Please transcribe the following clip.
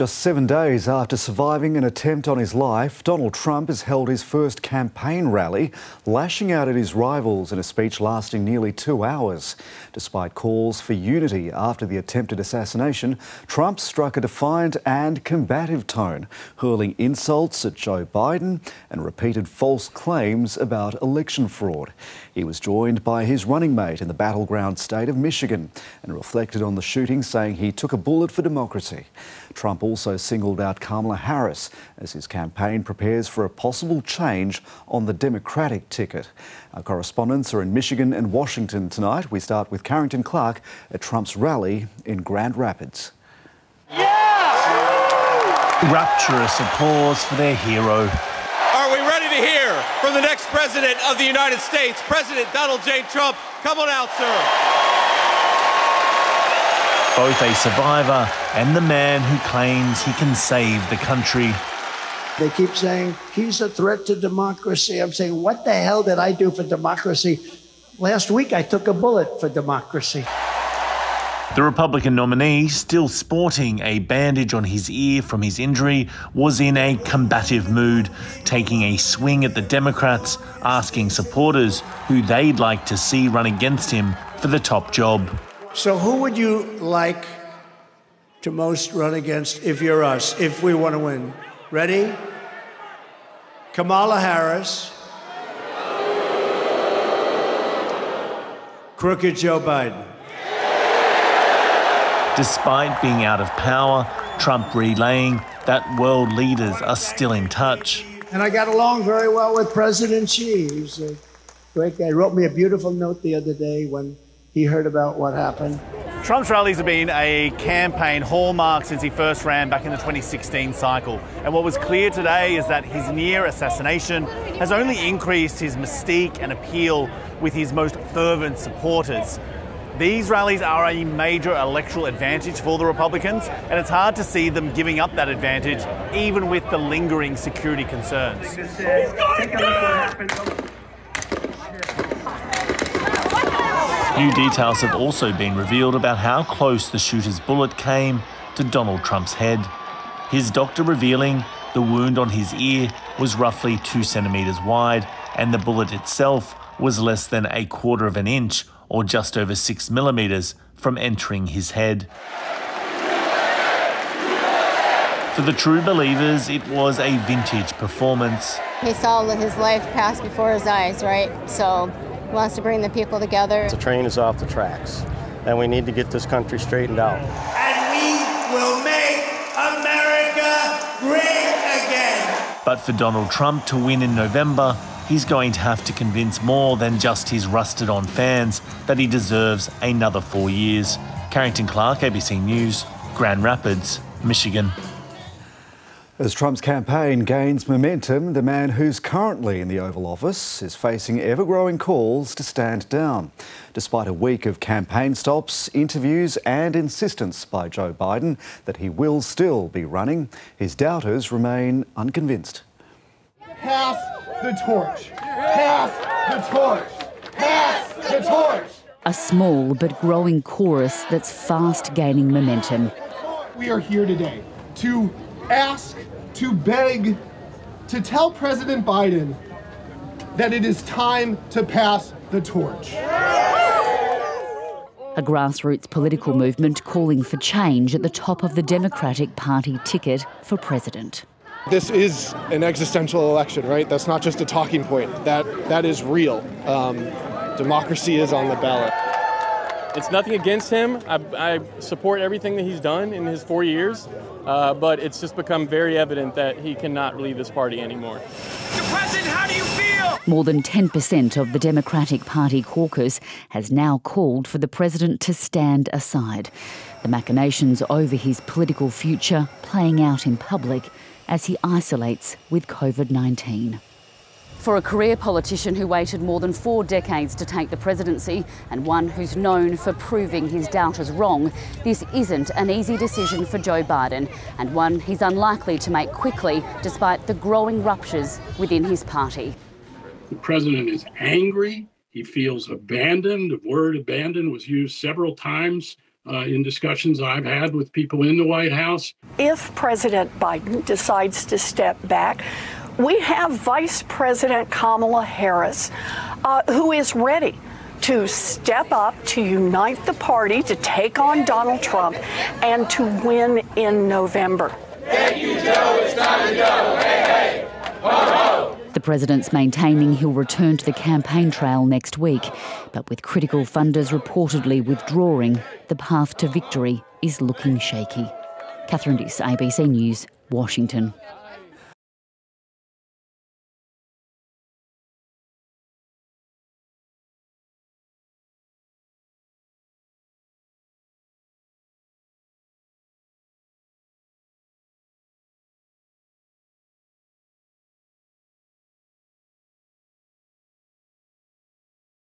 Just seven days after surviving an attempt on his life, Donald Trump has held his first campaign rally, lashing out at his rivals in a speech lasting nearly two hours. Despite calls for unity after the attempted assassination, Trump struck a defiant and combative tone, hurling insults at Joe Biden and repeated false claims about election fraud. He was joined by his running mate in the battleground state of Michigan and reflected on the shooting, saying he took a bullet for democracy. Trump also singled out Kamala Harris as his campaign prepares for a possible change on the Democratic ticket. Our correspondents are in Michigan and Washington tonight. We start with Carrington Clark at Trump's rally in Grand Rapids. Yeah! Rapturous applause for their hero. Are we ready to hear from the next president of the United States, President Donald J. Trump? Come on out, sir both a survivor and the man who claims he can save the country. They keep saying he's a threat to democracy. I'm saying, what the hell did I do for democracy? Last week I took a bullet for democracy. The Republican nominee, still sporting a bandage on his ear from his injury, was in a combative mood, taking a swing at the Democrats, asking supporters who they'd like to see run against him for the top job. So, who would you like to most run against if you're us, if we want to win? Ready? Kamala Harris. Crooked Joe Biden. Despite being out of power, Trump relaying that world leaders are still in touch. And I got along very well with President Xi. He's a great guy. He wrote me a beautiful note the other day when he heard about what happened. Trump's rallies have been a campaign hallmark since he first ran back in the 2016 cycle. And what was clear today is that his near assassination has only increased his mystique and appeal with his most fervent supporters. These rallies are a major electoral advantage for the Republicans, and it's hard to see them giving up that advantage, even with the lingering security concerns. New details have also been revealed about how close the shooter's bullet came to Donald Trump's head. His doctor revealing the wound on his ear was roughly two centimetres wide, and the bullet itself was less than a quarter of an inch, or just over six millimetres, from entering his head. For the true believers, it was a vintage performance. He saw his life pass before his eyes, right? So wants to bring the people together. The train is off the tracks, and we need to get this country straightened out. And we will make America great again. But for Donald Trump to win in November, he's going to have to convince more than just his rusted on fans that he deserves another four years. Carrington Clark, ABC News, Grand Rapids, Michigan. As Trump's campaign gains momentum, the man who's currently in the Oval Office is facing ever growing calls to stand down. Despite a week of campaign stops, interviews, and insistence by Joe Biden that he will still be running, his doubters remain unconvinced. Pass the torch! Pass the torch! Pass the torch! A small but growing chorus that's fast gaining momentum. We are here today to ask, to beg, to tell President Biden that it is time to pass the torch. A grassroots political movement calling for change at the top of the Democratic Party ticket for president. This is an existential election, right? That's not just a talking point. That that is real. Um, democracy is on the ballot. It's nothing against him. I, I support everything that he's done in his four years. Uh, but it's just become very evident that he cannot lead this party anymore. Mr. President, how do you feel? More than 10% of the Democratic Party caucus has now called for the president to stand aside. The machinations over his political future playing out in public as he isolates with COVID 19. For a career politician who waited more than four decades to take the presidency and one who's known for proving his doubters wrong, this isn't an easy decision for Joe Biden and one he's unlikely to make quickly despite the growing ruptures within his party. The president is angry. He feels abandoned. The word abandoned was used several times uh, in discussions I've had with people in the White House. If President Biden decides to step back, we have Vice President Kamala Harris, uh, who is ready to step up, to unite the party, to take on Donald Trump, and to win in November. Thank you, Joe. It's time to go. Hey, hey. Ho, ho. The president's maintaining he'll return to the campaign trail next week, but with critical funders reportedly withdrawing, the path to victory is looking shaky. Catherine Diss, ABC News, Washington.